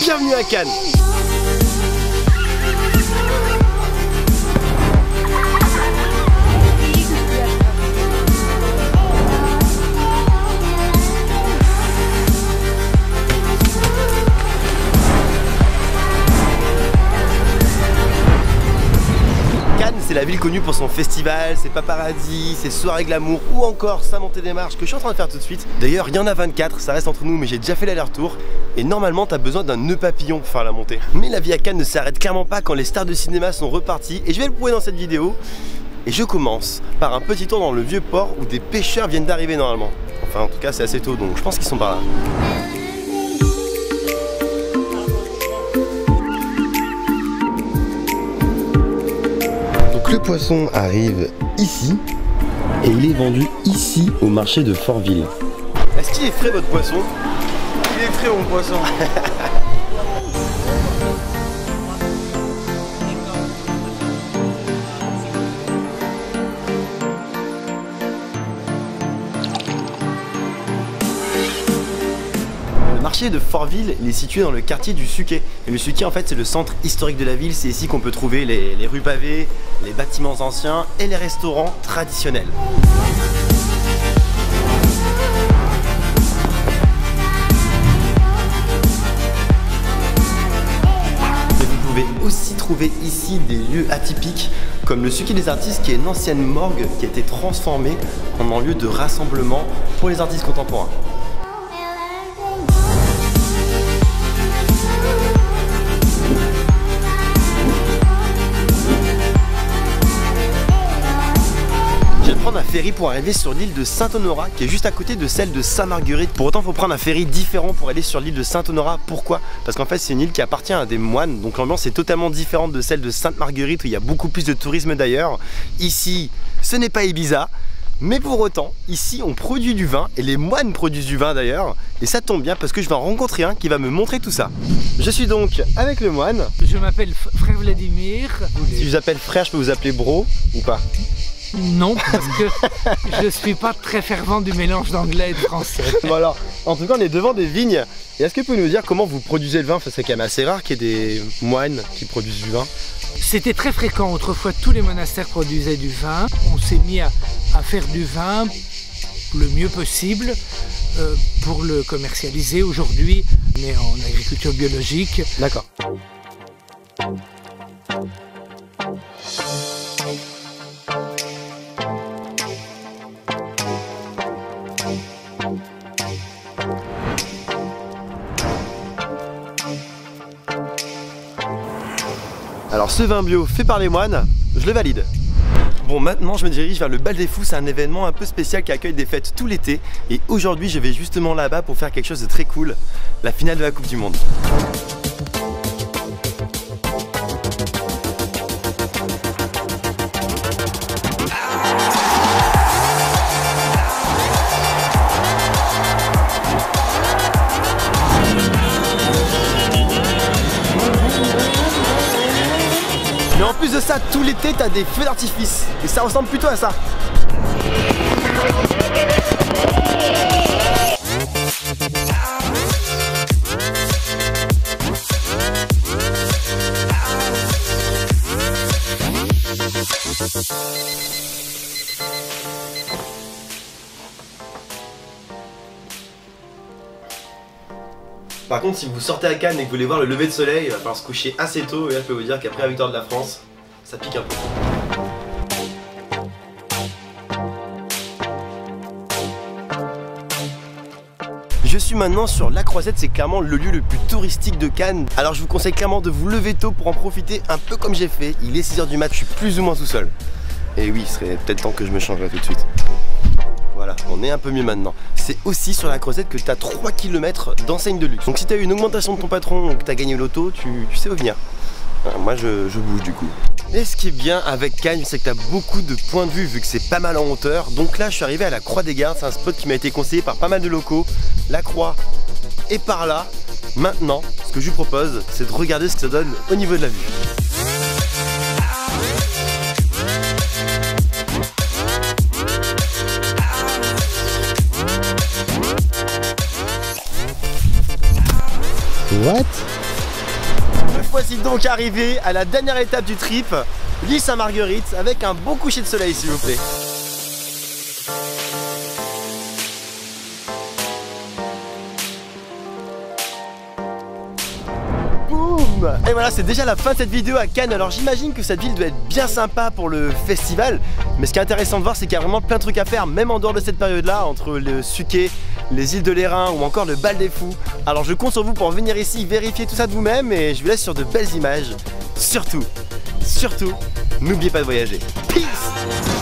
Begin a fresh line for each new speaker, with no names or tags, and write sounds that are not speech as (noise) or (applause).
bienvenue à Cannes la ville connue pour son festival, ses paparazzis, ses soirées glamour ou encore sa montée des marches que je suis en train de faire tout de suite. D'ailleurs, il y en a 24, ça reste entre nous, mais j'ai déjà fait l'aller-retour. Et normalement, t'as besoin d'un nœud papillon pour faire la montée. Mais la vie à Cannes ne s'arrête clairement pas quand les stars de cinéma sont reparties. Et je vais le prouver dans cette vidéo. Et je commence par un petit tour dans le vieux port où des pêcheurs viennent d'arriver normalement. Enfin, en tout cas, c'est assez tôt, donc je pense qu'ils sont par là. Poisson arrive ici et il est vendu ici au marché de Fortville. Est-ce qu'il est frais votre poisson?
Il est frais mon poisson. (laughs)
Le marché de Fortville, il est situé dans le quartier du Suquet. Et le Suquet, en fait, c'est le centre historique de la ville. C'est ici qu'on peut trouver les, rues pavées, les bâtiments anciens et les restaurants traditionnels. Vous pouvez aussi trouver ici des lieux atypiques comme le Suquet des artistes qui est une ancienne morgue qui a été transformée en un lieu de rassemblement pour les artistes contemporains. Prendre un ferry pour arriver sur l'île de Saint-Honorat qui est juste à côté de celle de Saint-Marguerite. Pour autant, il faut prendre un ferry différent pour aller sur l'île de Saint-Honorat. Pourquoi? Parce qu'en fait, c'est une île qui appartient à des moines, donc l'ambiance est totalement différente de celle de Sainte-Marguerite où il y a beaucoup plus de tourisme d'ailleurs. Ici, ce n'est pas Ibiza. Mais pour autant, ici on produit du vin et les moines produisent du vin d'ailleurs. Et ça tombe bien parce que je vais en rencontrer un qui va me montrer tout ça. Je suis donc avec le moine.
Je m'appelle Frère Vladimir.
Si je vous appelle frère, je peux vous appeler bro ou pas?
Non, parce que je suis pas très fervent du mélange d'anglais et de français.
Alors, en tout cas on est devant des vignes. Et est-ce que vous pouvez nous dire comment vous produisez le vin? C'est quand même assez rare qu'il y ait des moines qui produisent du vin.
C'était très fréquent. Autrefois, tous les monastères produisaient du vin. On s'est mis à, à faire du vin le mieux possible euh, pour le commercialiser. Aujourd'hui, on est en agriculture biologique.
D'accord. Alors ce vin bio fait par les moines, je le valide. Bon maintenant je me dirige vers le Bal des Fous, c'est un événement un peu spécial qui accueille des fêtes tout l'été et aujourd'hui je vais justement là-bas pour faire quelque chose de très cool, la finale de la Coupe du Monde. De ça, tout l'été, t'as des feux d'artifice. Et ça ressemble plutôt à ça. Par contre, si vous sortez à Cannes et que vous voulez voir le lever de soleil, il va falloir se coucher assez tôt. Et là, je peux vous dire qu'après la victoire de la France, ça pique un peu. Je suis maintenant sur La Croisette, c'est clairement le lieu le plus touristique de Cannes. Alors je vous conseille clairement de vous lever tôt pour en profiter un peu comme j'ai fait. Il est 6h du mat, je suis plus ou moins tout seul. Et oui, il serait peut-être temps que je me change tout de suite. Voilà, on est un peu mieux maintenant. C'est aussi sur la Croisette que tu as 3 km d'enseigne de luxe. Donc si tu eu une augmentation de ton patron ou que tu as gagné l'auto, tu, sais où venir. Voilà, moi je bouge du coup. Et ce qui est bien avec Cannes, c'est que tu as beaucoup de points de vue vu que c'est pas mal en hauteur. Donc là, je suis arrivé à la Croix des Gardes, c'est un spot qui m'a été conseillé par pas mal de locaux. La Croix est par là. Maintenant, ce que je vous propose, c'est de regarder ce que ça donne au niveau de la vue. What? Voici donc arrivé à la dernière étape du trip, l'île Saint-Marguerite, avec un beau coucher de soleil s'il vous plaît. Et voilà, c'est déjà la fin de cette vidéo à Cannes. Alors j'imagine que cette ville doit être bien sympa pour le festival. Mais ce qui est intéressant de voir, c'est qu'il y a vraiment plein de trucs à faire, même en dehors de cette période-là, entre le Suquet, les îles de l'Airain ou encore le Bal des Fous. Alors je compte sur vous pour venir ici vérifier tout ça de vous-même et je vous laisse sur de belles images. Surtout, surtout, n'oubliez pas de voyager. Peace